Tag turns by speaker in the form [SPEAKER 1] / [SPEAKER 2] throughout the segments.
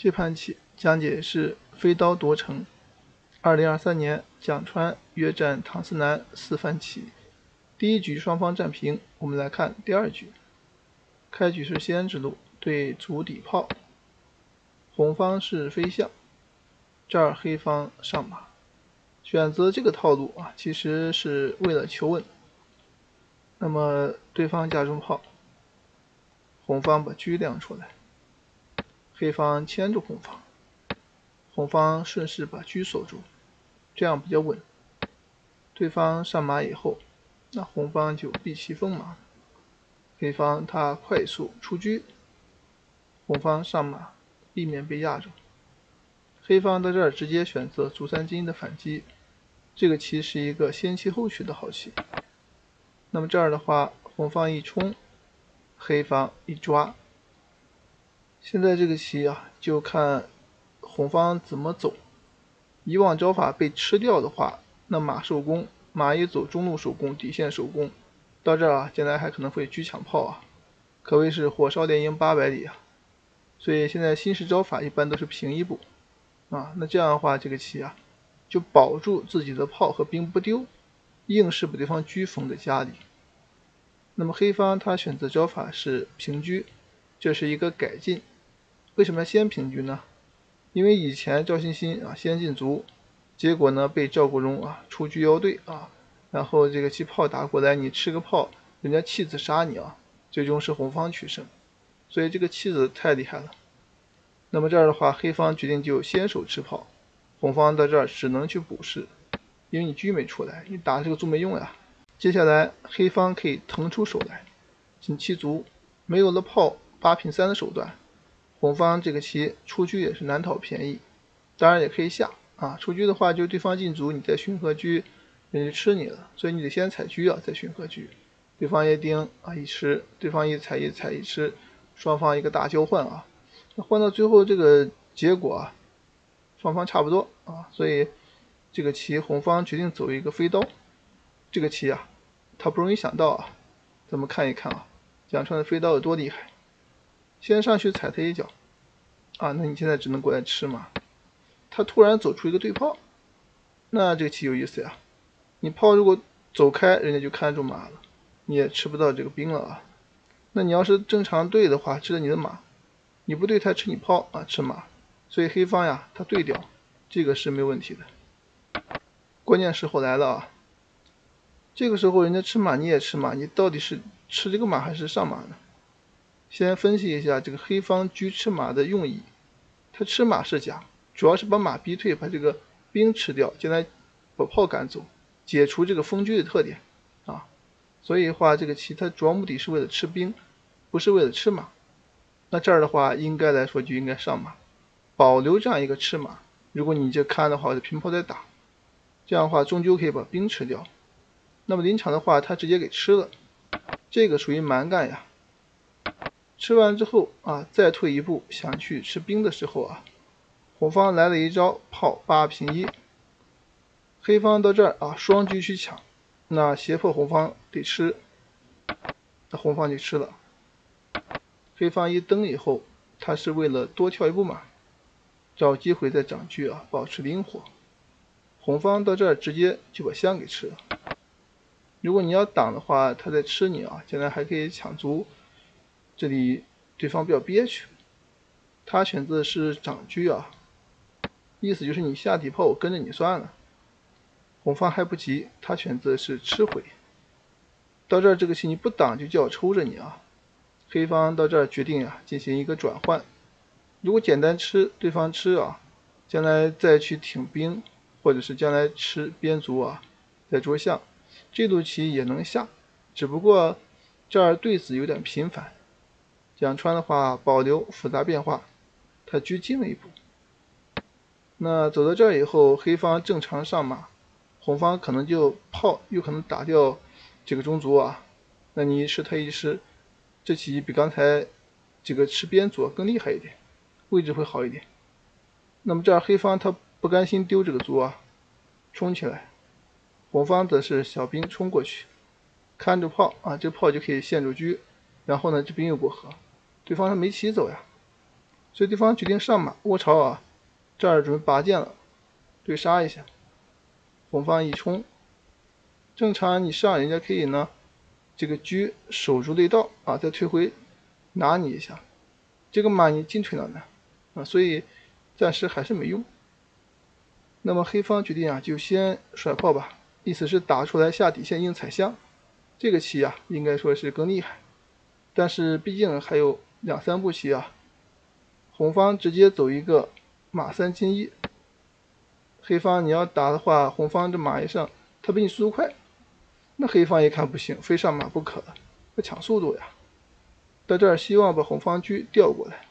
[SPEAKER 1] 这盘棋讲解是飞刀夺城。二零二三年，蒋川约战唐思南四番棋，第一局双方战平。我们来看第二局，开局是先指路对卒底炮，红方是飞象，这儿黑方上马，选择这个套路啊，其实是为了求稳。那么对方架中炮，红方把车亮出来。黑方牵住红方，红方顺势把车守住，这样比较稳。对方上马以后，那红方就避其锋芒。黑方他快速出车，红方上马避免被压住。黑方在这儿直接选择卒三进的反击，这个棋是一个先弃后取的好棋。那么这儿的话，红方一冲，黑方一抓。现在这个棋啊，就看红方怎么走。以往招法被吃掉的话，那马受攻，马一走中路受攻，底线受攻，到这儿啊，将来还可能会车抢炮啊，可谓是火烧连营八百里啊。所以现在新式招法一般都是平一步啊，那这样的话，这个棋啊，就保住自己的炮和兵不丢，硬是把对方车封在家里。那么黑方他选择招法是平车。这是一个改进，为什么要先平车呢？因为以前赵欣欣啊先进卒，结果呢被赵国荣啊出车腰对啊，然后这个棋炮打过来，你吃个炮，人家弃子杀你啊，最终是红方取胜，所以这个弃子太厉害了。那么这儿的话，黑方决定就先手吃炮，红方到这儿只能去补士，因为你车没出来，你打这个卒没用呀。接下来黑方可以腾出手来，进七卒，没有了炮。八平三的手段，红方这个棋出车也是难讨便宜，当然也可以下啊。出车的话，就对方进卒，你再巡河车，人家吃你了，所以你得先踩车啊，再巡河车。对方一盯啊，一吃，对方一踩一踩一吃，双方一个大交换啊。那换到最后这个结果啊，双方差不多啊，所以这个棋红方决定走一个飞刀。这个棋啊，他不容易想到啊，咱们看一看啊，蒋川的飞刀有多厉害。先上去踩他一脚，啊，那你现在只能过来吃嘛。他突然走出一个对炮，那这个棋有意思呀。你炮如果走开，人家就看住马了，你也吃不到这个兵了啊。那你要是正常对的话，吃了你的马，你不对他吃你炮啊，吃马。所以黑方呀，他对掉，这个是没问题的。关键时候来了啊，这个时候人家吃马你也吃马，你到底是吃这个马还是上马呢？先分析一下这个黑方车吃马的用意，他吃马是假，主要是把马逼退，把这个兵吃掉，将来把炮赶走，解除这个封车的特点啊。所以的话，这个棋它主要目的是为了吃兵，不是为了吃马。那这儿的话，应该来说就应该上马，保留这样一个吃马。如果你这看的话，就平炮再打，这样的话终究可以把兵吃掉。那么临场的话，他直接给吃了，这个属于蛮干呀。吃完之后啊，再退一步想去吃兵的时候啊，红方来了一招炮八平一，黑方到这儿啊双车去抢，那胁迫红方得吃，那红方就吃了。黑方一登以后，他是为了多跳一步马，找机会再长车啊，保持灵活。红方到这儿直接就把象给吃了。如果你要挡的话，他在吃你啊，将来还可以抢卒。这里对方比较憋屈，他选择的是长车啊，意思就是你下底炮我跟着你算了。红方还不急，他选择是吃回。到这儿这个棋你不挡就叫我抽着你啊。黑方到这儿决定啊进行一个转换，如果简单吃对方吃啊，将来再去挺兵，或者是将来吃边卒啊，再捉象，这路棋也能下，只不过这儿对子有点频繁。蒋川的话保留复杂变化，他车进了一步。那走到这儿以后，黑方正常上马，红方可能就炮有可能打掉这个中卒啊。那你一吃他一吃，这棋比刚才这个吃边卒更厉害一点，位置会好一点。那么这儿黑方他不甘心丢这个卒啊，冲起来，红方则是小兵冲过去，看住炮啊，这炮就可以陷住车，然后呢这兵又过河。对方他没棋走呀，所以对方决定上马。窝槽啊，这儿准备拔剑了，对杀一下。红方一冲，正常你上人家可以呢，这个车守住内道。啊，再退回拿你一下，这个马你进退两难啊，所以暂时还是没用。那么黑方决定啊，就先甩炮吧，意思是打出来下底线硬踩象，这个棋啊应该说是更厉害，但是毕竟还有两三步棋啊。红方直接走一个马三进一。黑方你要打的话，红方这马一上，他比你速度快，那黑方一看不行，非上马不可了，要抢速度呀。到这儿希望把红方车调过来，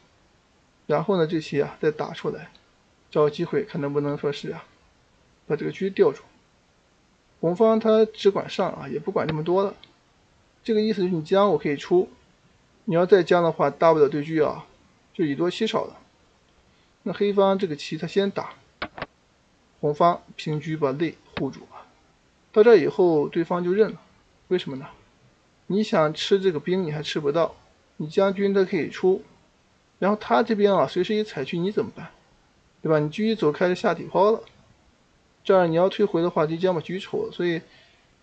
[SPEAKER 1] 然后呢这棋啊再打出来，找机会看能不能说是啊，把这个车调住。红方他只管上啊，也不管这么多了。这个意思就是你将我可以出，你要再将的话，大不了对车啊，就以多欺少了。那黑方这个棋他先打。红方平车把肋护住啊，到这以后对方就认了，为什么呢？你想吃这个兵你还吃不到，你将军他可以出，然后他这边啊随时一踩去你怎么办？对吧？你车一走开就下底抛了，这儿你要退回的话就将把车抽了，所以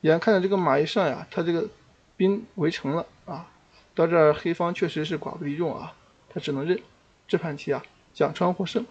[SPEAKER 1] 眼看着这个马一上呀，他这个兵围城了啊，到这儿黑方确实是寡不敌众啊，他只能认，这盘棋啊蒋川获胜。